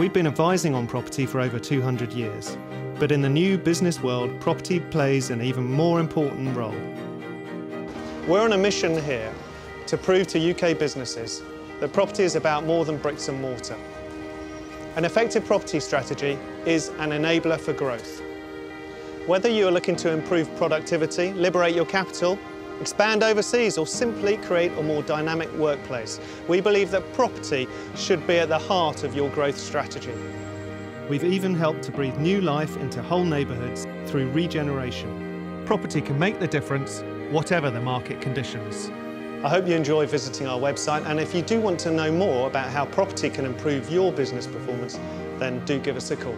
We've been advising on property for over 200 years, but in the new business world, property plays an even more important role. We're on a mission here to prove to UK businesses that property is about more than bricks and mortar. An effective property strategy is an enabler for growth. Whether you are looking to improve productivity, liberate your capital, expand overseas or simply create a more dynamic workplace, we believe that property should be at the heart of your growth strategy. We've even helped to breathe new life into whole neighbourhoods through regeneration. Property can make the difference, whatever the market conditions. I hope you enjoy visiting our website and if you do want to know more about how property can improve your business performance, then do give us a call.